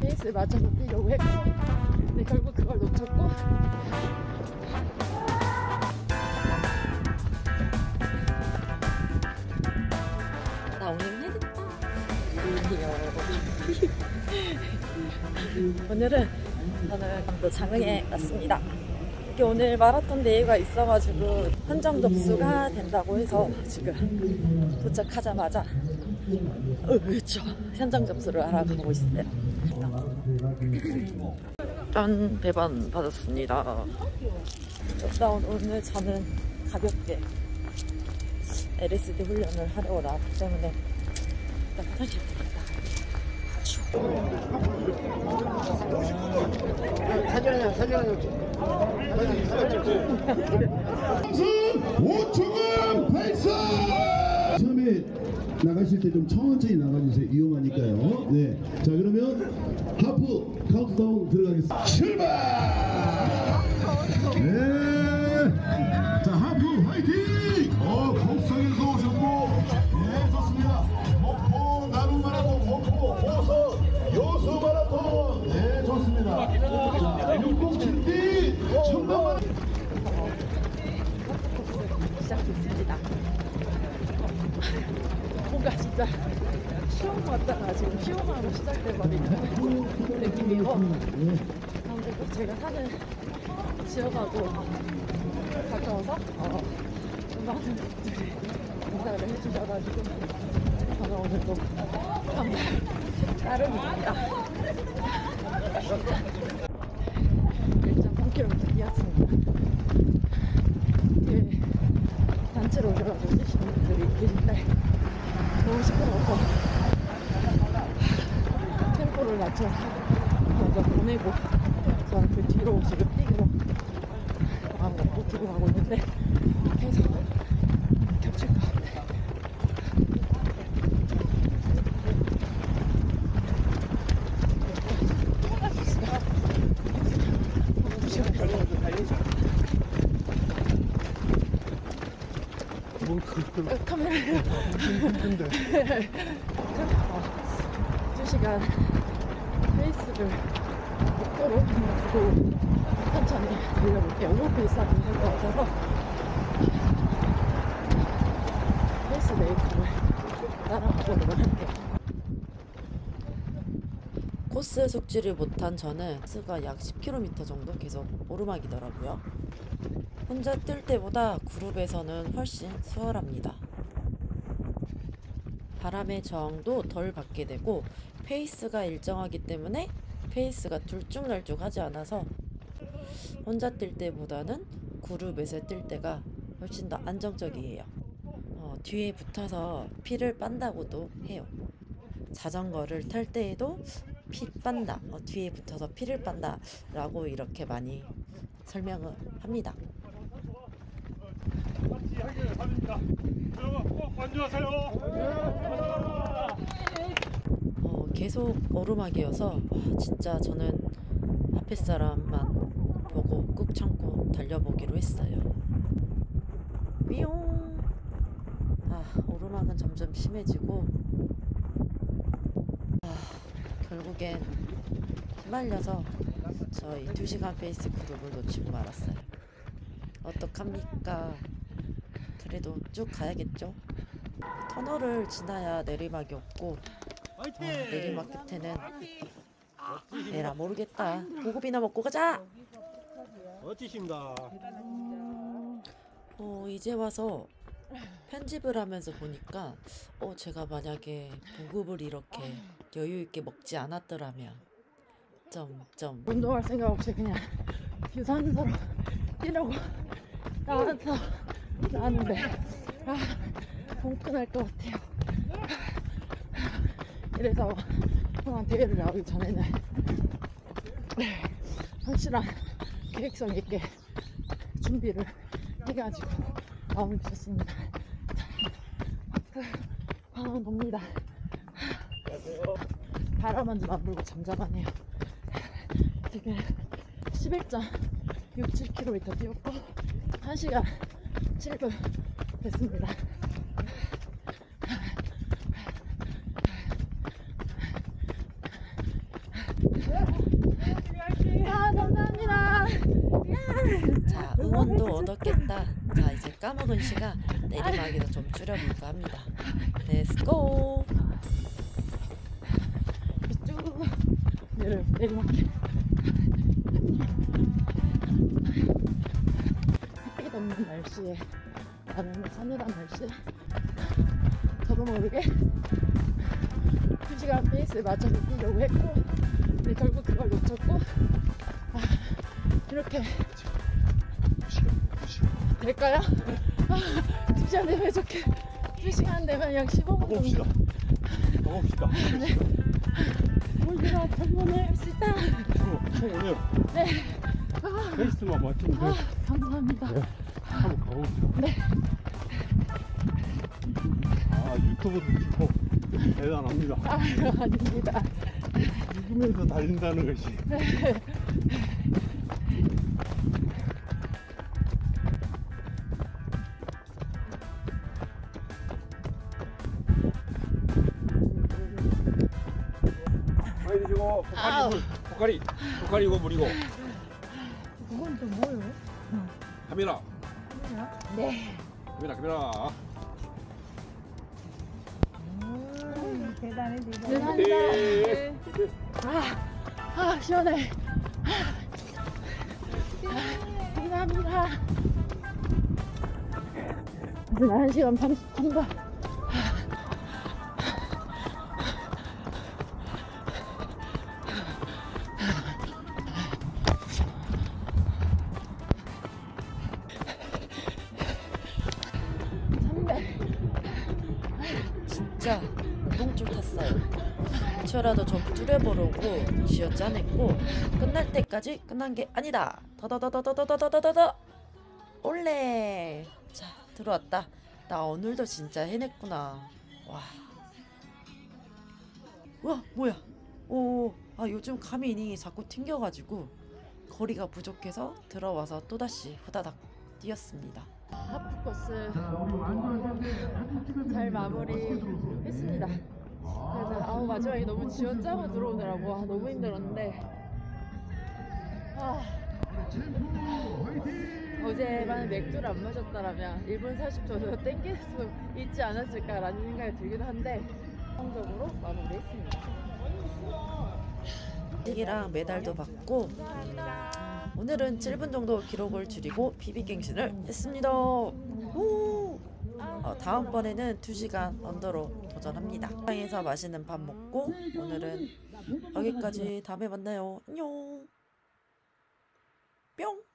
페이스에 맞춰서 뛰려고 했고 근데 결국 그걸 놓쳤고. 나 오늘 해냈다 오늘은 저는 강도 장흥에 왔습니다. 이게 오늘 마라톤 대회가 있어가지고 한정 접수가 된다고 해서 지금 도착하자마자 어, 그렇죠. 현장 접수를 알아보고 있어요. 짠 배반 받았습니다. 일단 오늘 저는 가볍게 LSD 훈련을 하려고 나왔기 때문에 일단 화장실 들어갔다. 사진이요, 사진이요. 오충은 발사! 나가실 때 좀 천천히 나가주세요. 위험하니까요. 네. 자, 그러면 하프 카운트다운 들어가겠습니다. 출발! 네. 자, 하프 화이팅! 어, 곡성에서 오셨고, 네, 좋습니다. 목포 나눔 마라톤, 목포 호서 요수 마라톤, 네, 좋습니다. 육공 준비, 천만 마라톤. 시작됐습니다. 뭔가 진짜 시험 왔다가 지금 시험하고 시작돼버리는 느낌이고 아무래도 또 제가 사는 지역하고 가까워서 어, 많은 분들이 인사를 해주셔가지고 저는 오늘도 감사할 따름입니다. 1.3km 뛰었습니다. 단체로 오셔가지고 뛰시는 분들이 계신데 너무 시끄러워서 템포를 낮춰서 먼저 보내고 저는 그 뒤로 지금 뛰기로 마음 먹고 뛰고 가고 있는데 계속 겹칠 것 같아 두 시간 달려줘 어, 카메라에 두 시간 페이스를 목표로 두고 천천히 달려볼게요. 로 페이스 하면 될것 같아서 페이스 메이커를 따라가보도록 할게요. 코스 숙지를 못한 저는 코스가 약 10km 정도 계속 오르막이더라고요. 혼자 뛸 때보다 그룹에서는 훨씬 수월합니다. 바람의 저항도 덜 받게 되고 페이스가 일정하기 때문에 페이스가 들쭉날쭉하지 않아서 혼자 뛸 때보다는 그룹에서 뛸 때가 훨씬 더 안정적이에요. 어, 뒤에 붙어서 피를 빤다고도 해요. 자전거를 탈 때에도 피 빤다, 어, 뒤에 붙어서 피를 빤다 라고 이렇게 많이 설명을 합니다. 어, 계속 오르막이어서 와, 진짜 저는 앞에 사람만 보고 꾹 참고 달려보기로 했어요. 삐용. 아, 오르막은 점점 심해지고 아, 결국엔 휘말려서 저희 2시간 페이스 그룹을 놓치고 말았어요. 어떡합니까? 그래도 쭉 가야겠죠? 터널을 지나야 내리막이 없고 아, 내리막 끝에는 에라 모르겠다. 보급이나 먹고 가자! 멋지십니다. 어 이제 와서 편집을 하면서 보니까 어 제가 만약에 보급을 이렇게 여유 있게 먹지 않았더라면 점점. 운동할 생각 없이 그냥 유산소로 뛰려고 나와서 나왔는데 아 봉끈할 것 같아요 이래서 항상 대회를 나오기 전에는 확실한 계획성 있게 준비를 해가지고 나오면 좋습니다. 방황 봅니다. 바람은 좀안 불고 잠잠하네요. 지금 11.67km 뛰었고 1시간 7분 됐습니다. 아, 감사합니다. 자, 응원도 얻었겠다. 자, 이제 까먹은 시간 내리막에서 좀 줄여볼까 합니다. Let's go! 이쪽 내리막. 없는 날씨에 나는 서늘한 날씨에 저도 모르게 2시간 페이스에 맞춰서 뛰려고 했고 근데 결국 그걸 놓쳤고 아, 이렇게 될까요? 아, 2시간 되면 왜 좋게 2시간 되면 약 15분 정도. 가봅시다. 우리가 결론을 할수 있다. 총 오늘 네. 페이스만 맞추면 아, 돼. 감사합니다 한번 가봅시다. 네. 아 유튜브도 찍고 대단합니다. 아, 아닙니다 죽으면서 달린다는 것이. 아우. 포카리 물, 포카리 포카리 이거 물이고 그건 또 뭐예요? 카메라 네. 갑니다, 갑니다. 음, 대단해, 대단해. 네. 아, 아, 시원해. 아, 대단합니다. 네. 한 시간 33분. 진짜 똥줄 탔어요. 저라도 좀 뚜려보려고 쥐어짜냈고 끝날 때까지 끝난 게 아니다. 더더더더더더더더더더 올레. 자 들어왔다. 나 오늘도 진짜 해냈구나. 와. 와 뭐야? 오, 아 요즘 가민이 자꾸 튕겨가지고 거리가 부족해서 들어와서 또다시 후다닥 뛰었습니다. 하프 코스 잘 마무리했습니다. 그래서 아우 마지막에 너무 쥐어짜고 들어오더라고. 아, 너무 힘들었는데. 아, 어제만 맥주를 안 마셨다라면 1분 40초도 땡길 수 있지 않았을까라는 생각이 들기도 한데 성적으로 마무리했습니다. 틱이랑 메달도 받고 오늘은 7분 정도 기록을 줄이고 PB갱신을 했습니다. 오! 어, 다음번에는 2시간 언더로 도전합니다. 식당에서 맛있는 밥 먹고 오늘은 여기까지 다음에 만나요. 안녕. 뿅.